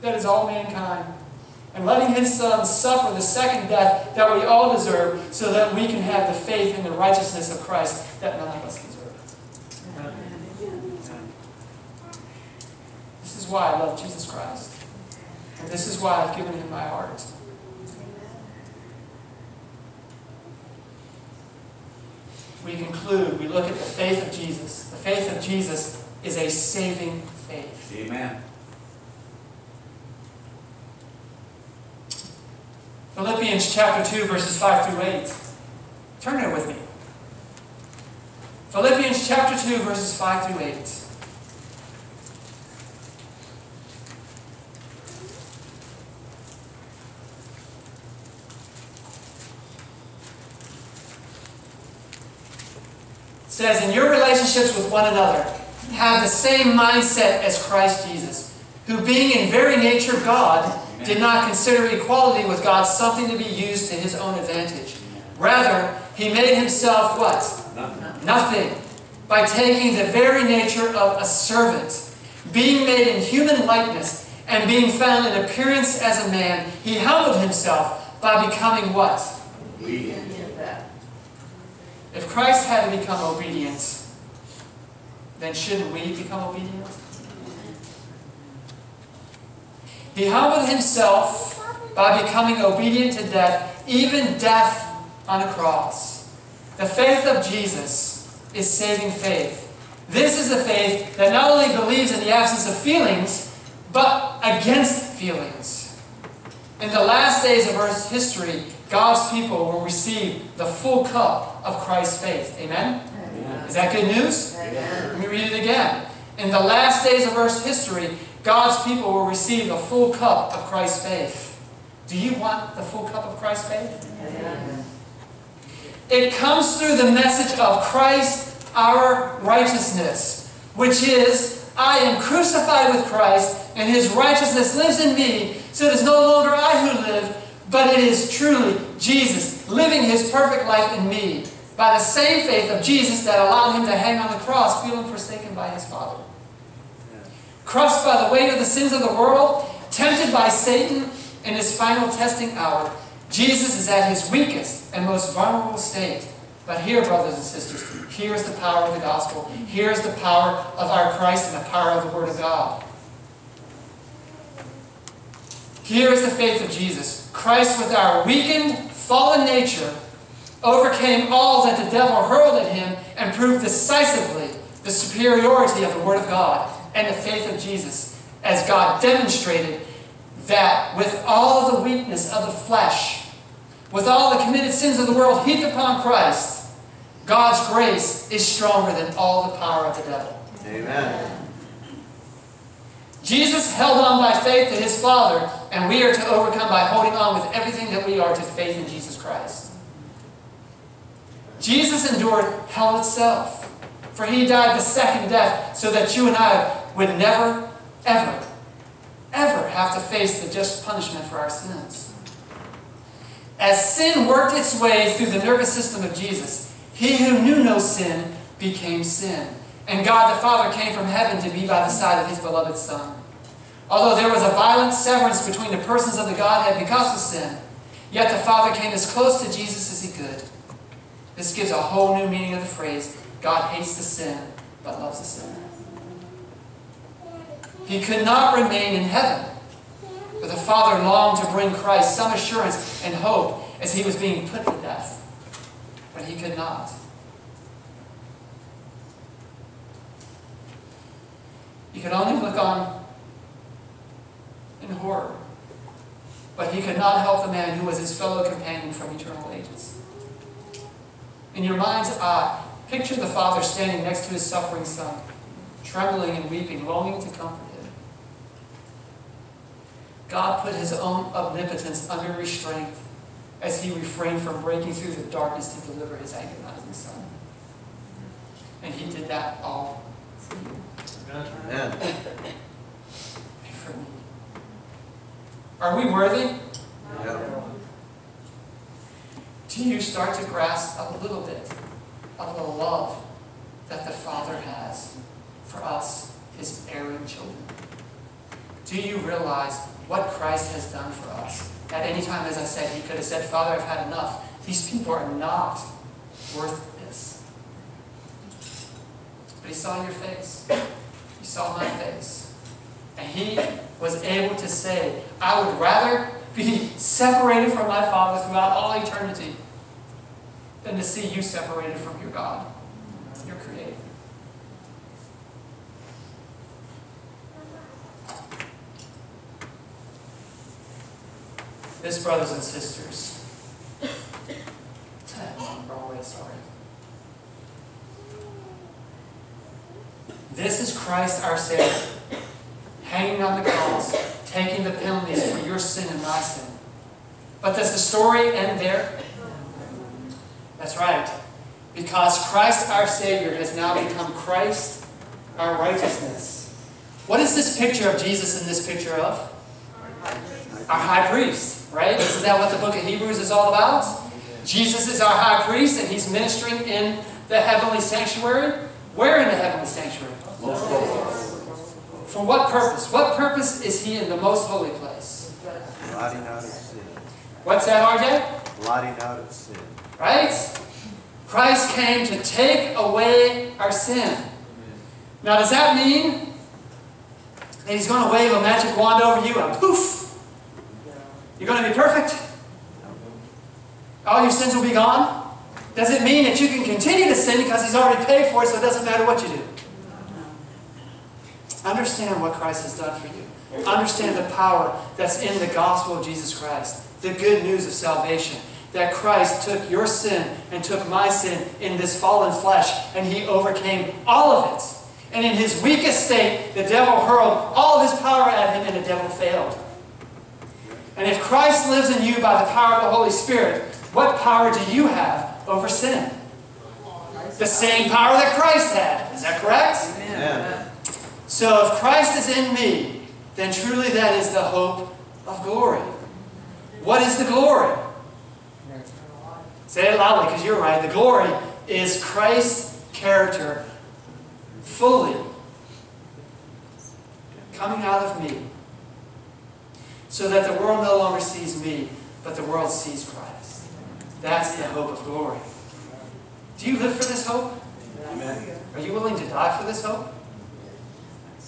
that is all mankind, and letting his son suffer the second death that we all deserve so that we can have the faith in the righteousness of Christ that none of us deserve. This is why I love Jesus Christ. And this is why I've given him my heart. We conclude, we look at the faith of Jesus. The faith of Jesus is a saving faith. Amen. Philippians chapter 2, verses 5 through 8. Turn there with me. Philippians chapter 2, verses 5 through 8. Says, In your relationships with one another, have the same mindset as Christ Jesus, who being in very nature God, did not consider equality with God something to be used to his own advantage. Rather, he made himself what? Nothing. Nothing. By taking the very nature of a servant, being made in human likeness, and being found in appearance as a man, he humbled himself by becoming what? Obedient. If Christ had to become obedient, then shouldn't we become obedient? He humbled himself by becoming obedient to death, even death on a cross. The faith of Jesus is saving faith. This is a faith that not only believes in the absence of feelings, but against feelings. In the last days of Earth's history, God's people will receive the full cup of Christ's faith. Amen? Is that good news? Let me read it again. In the last days of Earth's history, God's people will receive the full cup of Christ's faith. Do you want the full cup of Christ's faith? It comes through the message of Christ, our righteousness, which is, I am crucified with Christ, and his righteousness lives in me, so it is no longer I who live, but it is truly Jesus living his perfect life in me by the same faith of Jesus that allowed him to hang on the cross, feeling forsaken by his Father. Crushed by the weight of the sins of the world, tempted by Satan in his final testing hour, Jesus is at his weakest and most vulnerable state. But here, brothers and sisters, here is the power of the gospel. Here is the power of our Christ and the power of the Word of God. Here is the faith of Jesus. Christ, with our weakened, fallen nature, overcame all that the devil hurled at him and proved decisively the superiority of the Word of God and the faith of Jesus, as God demonstrated that with all the weakness of the flesh, with all the committed sins of the world heaped upon Christ, God's grace is stronger than all the power of the devil. Amen. Jesus held on by faith to his Father, and we are to overcome by holding on with everything that we are to faith in Jesus Christ. Jesus endured hell itself, for he died the second death so that you and I would never, ever, ever have to face the just punishment for our sins. As sin worked its way through the nervous system of Jesus, he who knew no sin became sin. And God the Father came from heaven to be by the side of his beloved Son. Although there was a violent severance between the persons of the Godhead because of sin, yet the Father came as close to Jesus as he could. This gives a whole new meaning of the phrase God hates the sin, but loves the sinner. He could not remain in heaven, but the Father longed to bring Christ some assurance and hope as he was being put to death. But he could not. He could only look on in horror. But he could not help the man who was his fellow companion from eternal ages. In your mind's eye, picture the father standing next to his suffering son, trembling and weeping, longing to comfort him. God put his own omnipotence under restraint as he refrained from breaking through the darkness to deliver his agonizing son. And he did that all for you Amen. and for me. Are we worthy? Yeah. Do you start to grasp a little bit of the love that the Father has for us, His erring children? Do you realize what Christ has done for us? At any time, as I said, he could have said, Father, I've had enough. These people are not worth this. But he saw your face. He saw my face. And he was able to say, I would rather be separated from my Father throughout all eternity than to see you separated from your God, your Creator. This, brothers and sisters, wrong sorry. This is Christ our Savior, hanging on the cross, taking the penalties for your sin and my sin. But does the story end there? That's right. Because Christ our Savior has now become Christ our righteousness. What is this picture of Jesus in this picture of? Our high priest, right? Isn't that what the book of Hebrews is all about? Jesus is our high priest and he's ministering in the heavenly sanctuary. Where in the heavenly sanctuary? For what purpose? What purpose is he in the most holy place? Blotting out of sin. What's that, RJ? Blotting out of sin. Right? Christ came to take away our sin. Now, does that mean that he's going to wave a magic wand over you and poof, you're going to be perfect? All your sins will be gone? Does it mean that you can continue to sin because he's already paid for it so it doesn't matter what you do? Understand what Christ has done for you. Understand the power that's in the gospel of Jesus Christ. The good news of salvation. That Christ took your sin and took my sin in this fallen flesh and he overcame all of it. And in his weakest state, the devil hurled all of his power at him and the devil failed. And if Christ lives in you by the power of the Holy Spirit, what power do you have over sin? The same power that Christ had. Is that correct? Amen. So if Christ is in me, then truly that is the hope of glory. What is the glory? Say it loudly because you're right. The glory is Christ's character fully coming out of me so that the world no longer sees me, but the world sees Christ. That's the hope of glory. Do you live for this hope? Amen. Are you willing to die for this hope?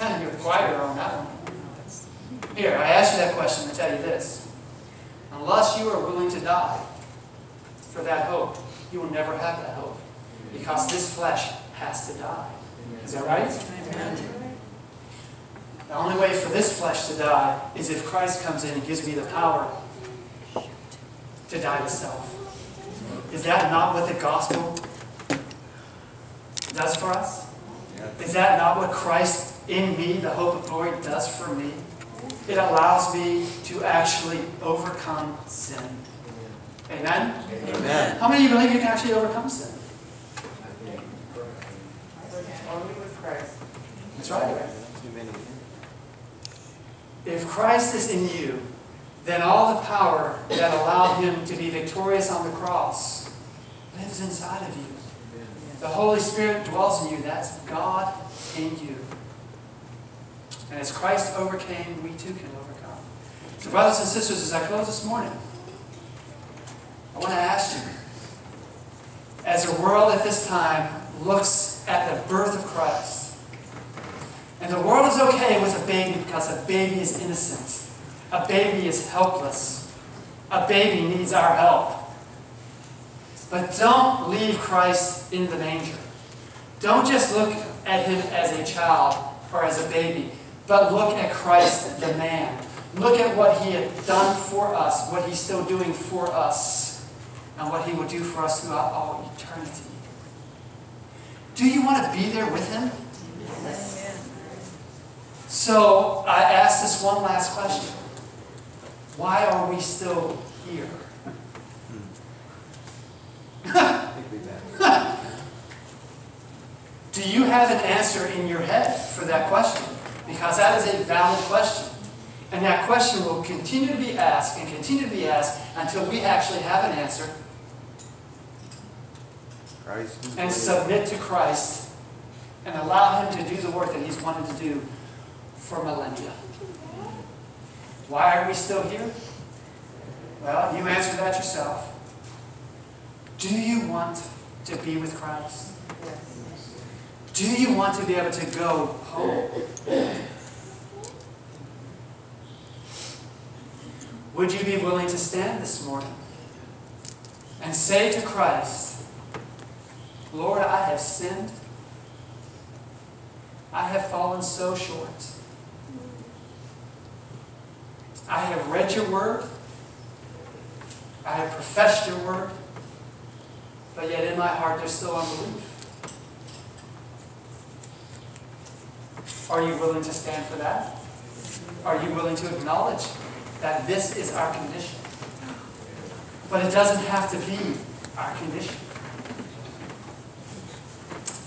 You're quieter on that one. Here, I asked you that question to tell you this. Unless you are willing to die for that hope, you will never have that hope. Because this flesh has to die. Is that right? The only way for this flesh to die is if Christ comes in and gives me the power to die to self. Is that not what the gospel does for us? Is that not what Christ in me, the hope of glory, does for me? It allows me to actually overcome sin. Amen? Amen. How many of you believe you can actually overcome sin? Only with Christ. That's right. Too many. If Christ is in you, then all the power that allowed him to be victorious on the cross lives inside of you. The Holy Spirit dwells in you. That's God in you. And as Christ overcame, we too can overcome. So, brothers and sisters, as I close this morning, I want to ask you, as the world at this time looks at the birth of Christ, and the world is okay with a baby because a baby is innocent, a baby is helpless, a baby needs our help. But don't leave Christ in the manger. Don't just look at him as a child or as a baby, but look at Christ the man. Look at what he had done for us, what he's still doing for us, and what he will do for us throughout all eternity. Do you want to be there with him? So I ask this one last question. Why are we still here? Do you have an answer in your head for that question? Because that is a valid question. And that question will continue to be asked and continue to be asked until we actually have an answer Christ and submit to Christ and allow Him to do the work that He's wanted to do for millennia. Why are we still here? Well, you answer that yourself. Do you want to be with Christ? Do you want to be able to go home? Would you be willing to stand this morning and say to Christ, Lord, I have sinned. I have fallen so short. I have read your word. I have professed your word. But yet in my heart there's still unbelief. Are you willing to stand for that? Are you willing to acknowledge that this is our condition? But it doesn't have to be our condition.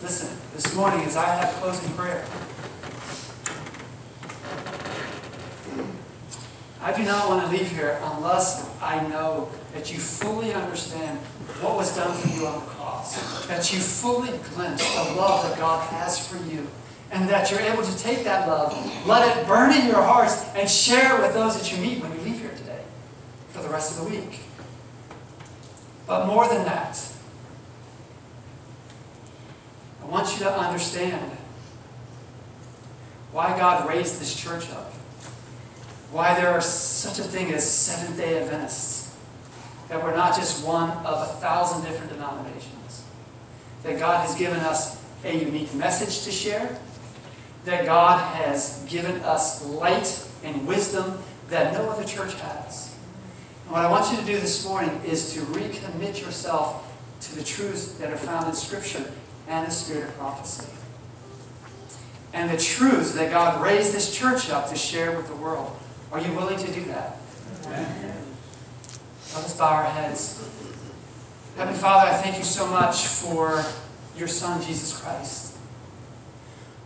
Listen, this morning as I have closing prayer, I do not want to leave here unless I know that you fully understand what was done for you on the cross, that you fully glimpse the love that God has for you, and that you're able to take that love, let it burn in your hearts, and share it with those that you meet when you leave here today for the rest of the week. But more than that, I want you to understand why God raised this church up. Why there are such a thing as Seventh day Adventists. That we're not just one of a thousand different denominations. That God has given us a unique message to share. That God has given us light and wisdom that no other church has. And what I want you to do this morning is to recommit yourself to the truths that are found in Scripture and the spirit of prophecy. And the truths that God raised this church up to share with the world. Are you willing to do that? Let us bow our heads. Heavenly Father, I thank you so much for your Son, Jesus Christ.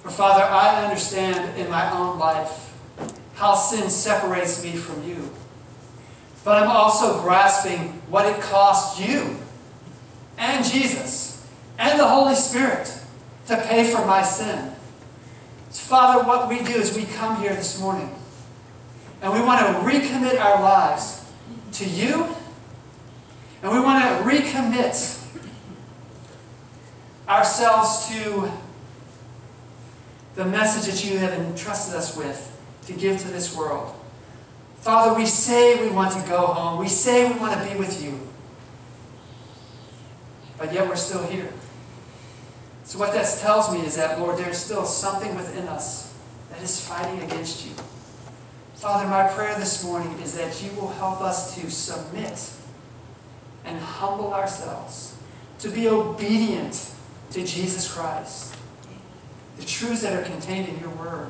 For Father, I understand in my own life how sin separates me from you. But I'm also grasping what it cost you and Jesus and the Holy Spirit to pay for my sin. So Father, what we do is we come here this morning and we want to recommit our lives to you. And we want to recommit ourselves to the message that you have entrusted us with to give to this world. Father, we say we want to go home. We say we want to be with you. But yet we're still here. So what that tells me is that, Lord, there's still something within us that is fighting against you. Father, my prayer this morning is that you will help us to submit and humble ourselves, to be obedient to Jesus Christ, the truths that are contained in your word.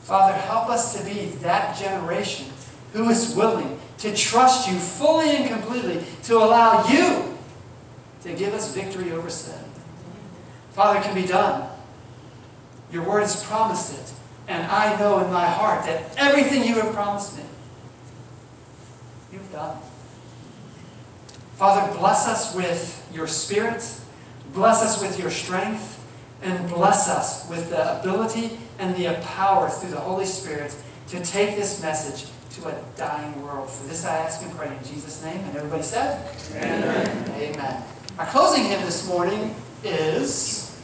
Father, help us to be that generation who is willing to trust you fully and completely to allow you to give us victory over sin. Father, it can be done. Your word has promised it. And I know in my heart that everything you have promised me, you've done. Father, bless us with your spirit, bless us with your strength, and bless us with the ability and the power through the Holy Spirit to take this message to a dying world. For this I ask and pray in Jesus' name. And everybody said? Amen. Amen. Our closing hymn this morning is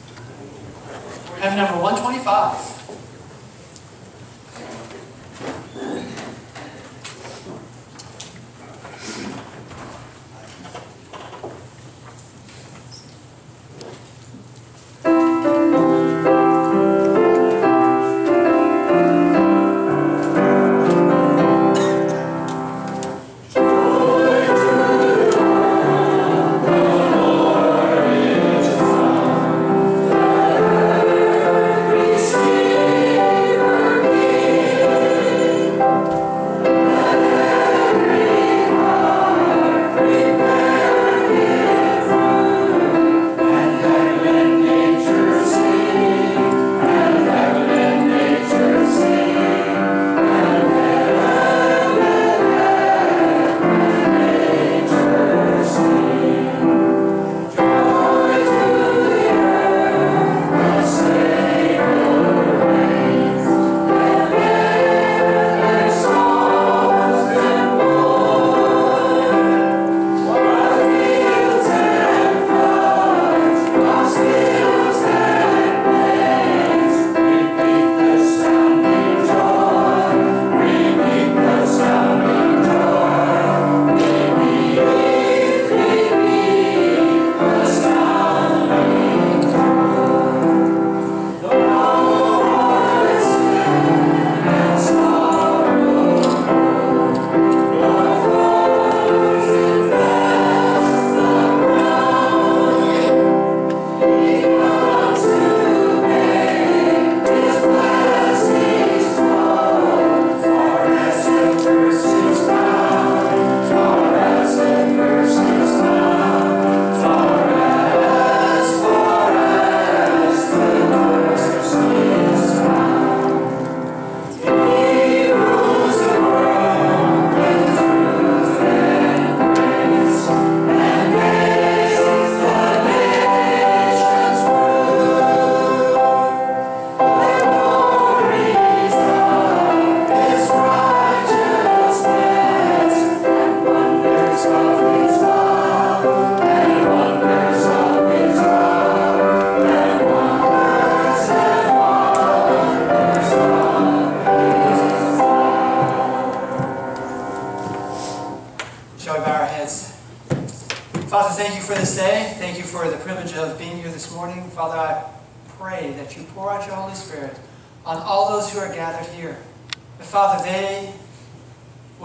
hymn number 125.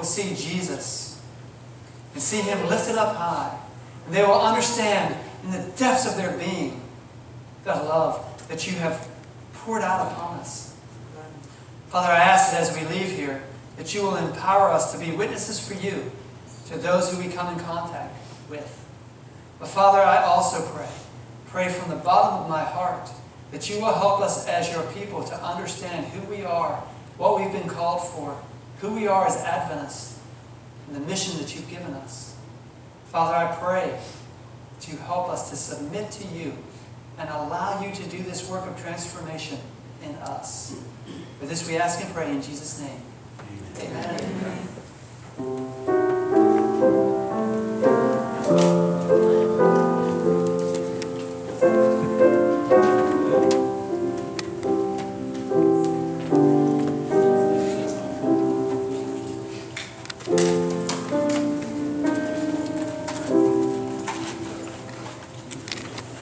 Will see Jesus and see him lifted up high. And they will understand in the depths of their being the love that you have poured out upon us. Father, I ask that as we leave here, that you will empower us to be witnesses for you to those who we come in contact with. But Father, I also pray, pray from the bottom of my heart, that you will help us as your people to understand who we are, what we've been called for, who we are as Adventists, and the mission that you've given us. Father, I pray that you help us to submit to you and allow you to do this work of transformation in us. For this we ask and pray in Jesus' name. Amen. Amen.